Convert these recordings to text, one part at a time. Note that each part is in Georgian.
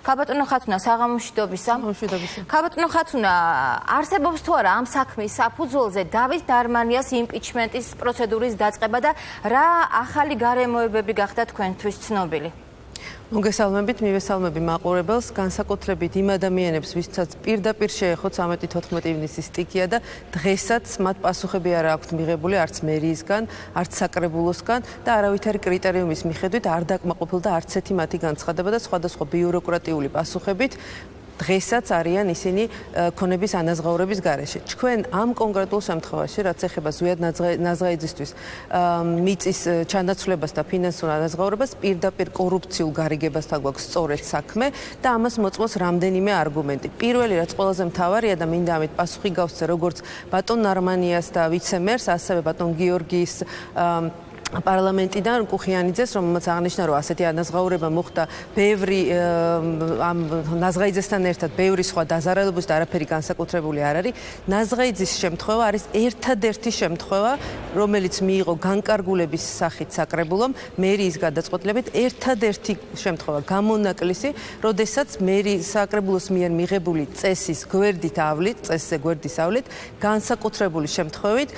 ქაბატონო ხათუნა საღამოშიდობისა. საღამოშიდობისა. ქაბატონო ხათუნა არსებობს თუ არა ამ საქმის საფუძველზე დავით დარმანიას იმპიჩმენტის პროცედურის დაწყება და რა ახალი გარემოებები გახდა თქვენთვის ცნობილი? მოგესალმებით, მივესალმები მაყურებელს, განსაკუთრებით იმ ადამიანებს, ვისაც პირდაპირ შეეხო 13-14 ივნისის სტიქია და დღესაც მათ პასუხები არ აქვთ მიღებული არც მერიისგან, არც საკრებულოსგან და არავითარი კრიტერიუმის მიხედვით არ დაკმაყოფილდა არც ერთი მათი განცხადება და სხვადასხვა ბიუროკრატიული პასუხებით დღესაც არიან ისინი ქონების ანაზღაურების გარეშე. ჩვენ ამ კონკრეტულ შემთხვევაში, რაც ეხება ზუიად ნაზღაიძისთვის, მიწის ჩანაცვლებას და ფინანსურ ანაზღაურებას პირდაპირ კორუფციულ გარიგებასთან გვაქვს სწორედ საქმე და ამას მოწმობს რამდენიმე არგუმენტი. პირველი რაც ყველაზე მთავარია და მინდა ამით პასუხი გავსცე როგორც ბატონ ნარმანიას და ვიცემერს, ასევე ბატონ გიორგის პარლამენტიდან კუხიანიძეს რომელმაც აღნიშნა რომ ასეთი ანაზღაურება მოხდა ბევრი ამ ნაზღაიძესთან ერთად ბევრი სხვა დაზარალებულის და არაფერი განსაკუთრებული არ არის. ნაზღაიძის შემთხვევა არის ერთადერთი შემთხვევა რომელიც მიიღო განკარგულების სახით საკრებულომ. მერიის გადაწყვეტილებით ერთადერთი შემთხვევა გამონაკლისი როდესაც მერი საკრებულოს მიერ მიღებული წესის გვერდით ავლით წესზე გვერდის ავლით განსაკუთრებული შემთხვევით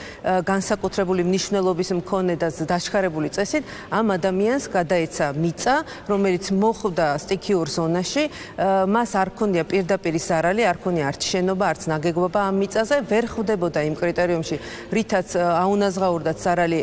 განსაკუთრებული მნიშვნელობის მქონე და გაშქარებული წესით ამ ადამიანს გადაეცა მიწა, რომელიც მოხვდა სტიქიურ ზონაში, მას არ ქონია პირდაპირ სარალი, არ ქონია არც შენობა, არც ნაგებობა ამ მიწაზე, ვერ ხვდებოდა იმ კრიტერიუმში, რითაც აუნაზღაურდა სარალი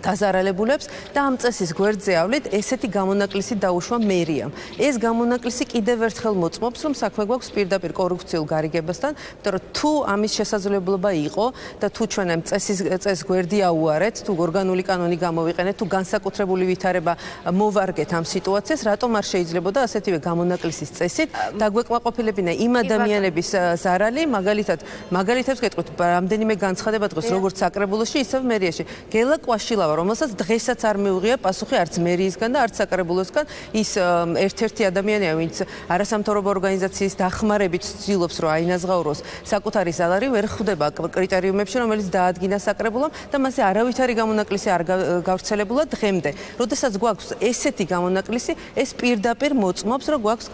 დაზარალებულებს და ამ წესის გვერდზე ავლით ესეთი გამონაკლისი დაუშვა მერიამ. ეს გამონაკლისი კიდევ ერთხელ მოწმობს, რომ საქმე გვაქვს პირდაპირ კორუფციულ გარიგებასთან, იმიტომ რომ თუ ამის შესაძლებლობა იყო და თუ ჩვენ ამ წესის წეს გვერდი აუარეთ, თუ ორგანული კანონი გამოვიყენეთ, თუ განსაკუთრებული ვითარება მოვარგეთ ამ სიტუაციას, რატომ არ შეიძლებოდა ასეთივე გამონაკლისის წესით დაგვეკმაყოფილებინა იმ ადამიანების ზარალი, მაგალითად, მაგალითებს გეტყვით, რამდენიმე განცხადება დღეს როგორც საკრებულოში, ისევ მერიაში. გელა კვაში მცილავა, რომელსაც დღესაც არ მიუღია პასუხი არც მერიისგან და არც საკრებულოსგან. ის ერთ-ერთი ადამიანია, ვინც არასამთავრობო ორგანიზაციის დახმარებით ცდილობს, რომ აინაზღაუროს საკუთარი ზალარი, ვერ ხვდება კრიტერიუმებში, რომელიც დაადგინა საკრებულომ და მასე არავითარი გამონაკლისი არ გავრცელებულა დღემდე. როდესაც გვაქვს ესეთი გამონაკლისი, ეს პირდაპირ მოწმობს, რომ გვაქვს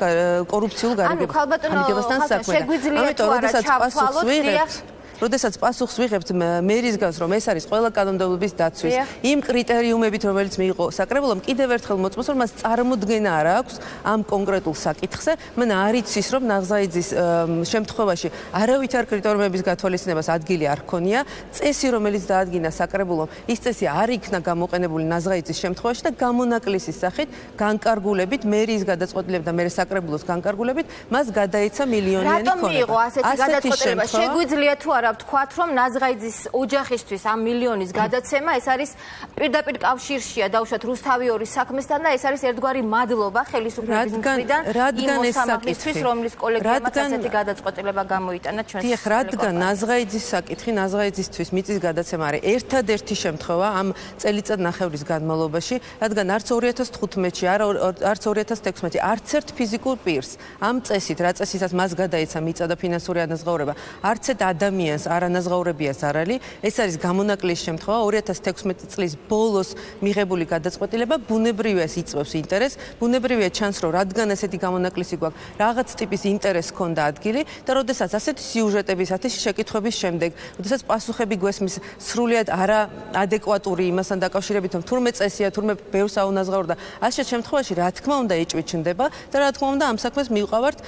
კორუფციულ გარიგებასთან საქმე. ამიტომ როდესაც პასუხს ვიღებთ როდესაც პასუხს ვიღებთ მერისგანს, რომ ეს არის ყველა კანონმდებლობის დაცვის იმ კრიტერიუმებით, რომელიც მიიღო საკრებულომ, კიდევ ერთხელ მოწმოს, რომ მას წარმოქმნა არ აქვს ამ კონკრეტულ საკითხზე, მან არ იცის, რომ ნაღზაიძის შემთხვევაში არავითარ კრიტერიუმების გათვალისწინებას ადგილი არ ქონია, წესი, რომელიც დაადგინა საკრებულომ, ის წესი არ იქნა გამოყენებული ნაღზაიძის შემთხვევაში და გამონაკლისის სახით განკარგულებით მერის გადაწყვეტილებით და მერე საკრებულოს განკარგულებით მას გადაეცა მილიონიანი ქონება. რატომ მიიღო ასეთი გადაწყვეტილება? შეგვიძლია თუ არა არა ვთქვათ, რომ ნაზღაიძის ოჯახისთვის ამ მილიონის გადაცემა ეს არის პირდაპირ კავშირშია. დაუშვათ რუსთავიორის საქმესთან და ეს არის ერთგვარი მადლობა ხელისუფლების მხრიდან რადგან ეს საკითხი რომლის კოლეგიუმაც ასეთი გადაწყვეტილება გამოიტანა ჩვენს დიახ რადგან ნაზღაიძის საკითხი ნაზღაიძისთვის მიწის გადაცემა არის ერთადერთი შემთხვევა ამ წელიწად ნახევრის განმავლობაში რადგან არც 2015-ში არც 2016-ში არც ერთ ფიზიკურ პირს ამ წესით რა წესითაც მას გადაეცა მიწა და ფინანსური ანაზღაურება არც ერთ ადამიანს ადამიანს არანაზღაურებიას არ არის. ეს არის გამონაკლისის შემთხვევა 2016 წლის ბოლოს მიღებული გადაწყვეტილება ბუნებრივია იწვევს ინტერესს. ბუნებრივია ჩანს რომ რადგან ესეთი გამონაკლისი გვაქვს, რაღაც ტიპის ინტერესი ქონდა ადგილი და როდესაც ასეთი სიუჟეტების, ასეთი შეკითხების შემდეგ, როდესაც პასუხები გვესმის სრულიად არაადეკვატური იმასთან დაკავშირებით, რომ თურმე წესია, თურმე ბევრს აუნაზღაურდა, ასეთ შემთხვევაში რა თქმა უნდა ეჭვიჩნდება და რა თქმა უნდა ამ საქმეს მივყავართ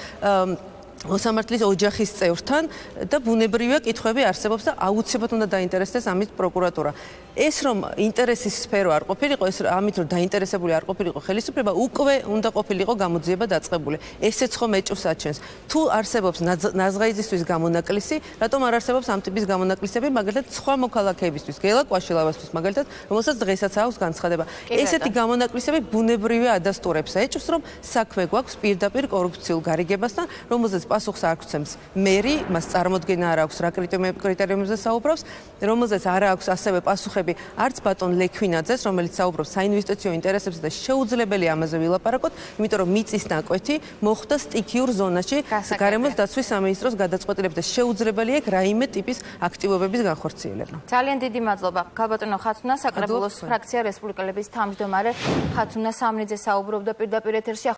მოსამართლის ოჯახის წევრთან და ბუნებრივია კითხვები არსებობს და აუცილებლად უნდა დაინტერესდეს ამით პროკურატურა. ეს რომ ინტერესის სფერო არ ყოფილიყო, ეს ამით რომ დაინტერესებული არ ყოფილიყო ხელისუფლება, უკვე უნდა ყოფილიყო გამოძიება დაწყებული. ესეც ხომ ეჭვს აჩენს. თუ არსებობს ნაზღაიძისთვის გამონაკლისი, რატომ არ არსებობს ამ ტიპის გამონაკლისები, მაგალითად სხვა მოქალაქეებისთვის, გელა კვაშილავასთვის, მაგალითად, რომელსაც დღესაც აქვს განცხადება. ესეთი გამონაკლისები ბუნებრივია ადასტურებს ეჭვს, რომ საქმე გვაქვს პირდაპირ კორუფციულ გარიგებასთან, რომელზეც პასუხს არ გვცემს მერი, მას წარმოქმნა არ აქვს რა კრიტერიუმებზე საუბრობს, რომელზეც არ აქვს ასევე პასუხები არც ბატონ ლექვინაძეს, რომელიც საუბრობს საინვესტიციო ინტერესებზე და შეუძლებელია ამაზე ვილაპარაკოთ, იმიტომ რომ მიწის ნაკვეთი მოხდა სტიქიურ ზონაში გარემოს დაცვის სამინისტროს გადაწყვეტილებით და შეუძლებელია რაიმე ტიპის აქტივობების განხორციელება. ძალიან დიდი მადლობა. ქალბატონო ხათუნა საკრებულოს ფრაქცია რესპუბლიკელების თავმჯდომარე ხათუნა სამნიძე საუბრობდა პირდაპირ ეთერში